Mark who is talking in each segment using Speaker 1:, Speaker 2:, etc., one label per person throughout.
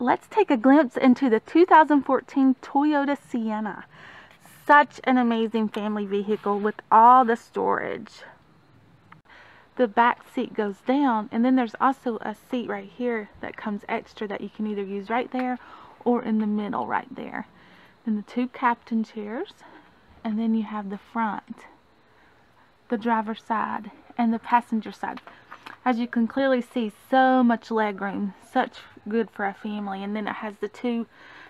Speaker 1: let's take a glimpse into the 2014 Toyota Sienna. Such an amazing family vehicle with all the storage. The back seat goes down and then there's also a seat right here that comes extra that you can either use right there or in the middle right there. Then the two captain chairs and then you have the front, the driver's side, and the passenger side. As you can clearly see, so much leg room, such good for a family. And then it has the two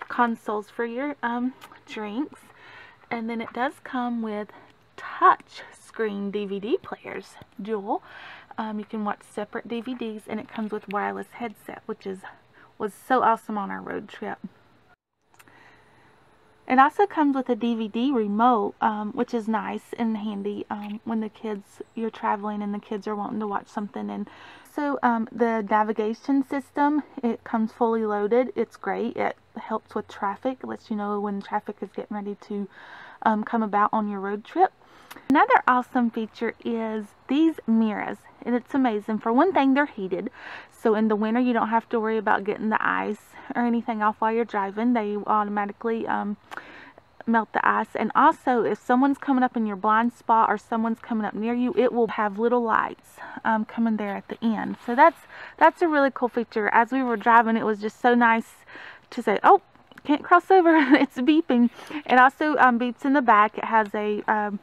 Speaker 1: consoles for your um, drinks. And then it does come with touch screen DVD players, dual. Um, you can watch separate DVDs and it comes with wireless headset, which is was so awesome on our road trip. It also comes with a DVD remote, um, which is nice and handy um, when the kids, you're traveling and the kids are wanting to watch something. And so um, the navigation system, it comes fully loaded. It's great. It helps with traffic, lets you know when traffic is getting ready to um, come about on your road trip. Another awesome feature is these mirrors and it's amazing. For one thing, they're heated. So in the winter, you don't have to worry about getting the ice or anything off while you're driving. They automatically um, melt the ice. And also, if someone's coming up in your blind spot or someone's coming up near you, it will have little lights um, coming there at the end. So that's that's a really cool feature. As we were driving, it was just so nice to say, oh, can't cross over. it's beeping. It also um, beeps in the back. It has a... Um,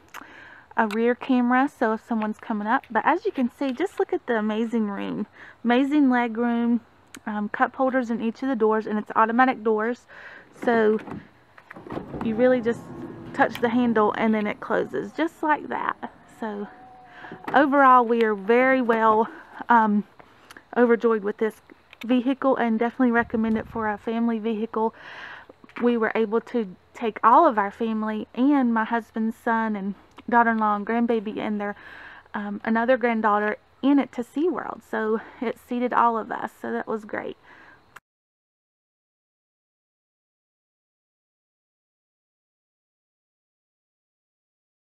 Speaker 1: a rear camera so if someone's coming up but as you can see just look at the amazing room amazing leg room um, cup holders in each of the doors and it's automatic doors so you really just touch the handle and then it closes just like that so overall we are very well um, overjoyed with this vehicle and definitely recommend it for a family vehicle we were able to take all of our family and my husband's son and daughter-in-law and grandbaby and their um, another granddaughter in it to SeaWorld. So it seated all of us. So that was great.